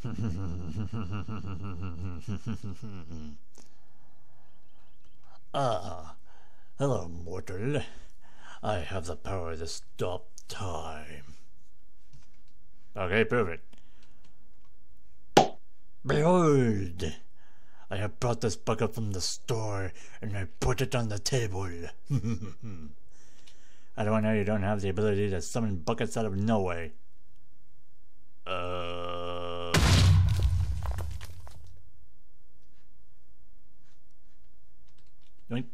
ah, hello, mortal. I have the power to stop time. Okay, prove it. Behold! I have brought this bucket from the store and I put it on the table. I don't know you don't have the ability to summon buckets out of nowhere. I mean,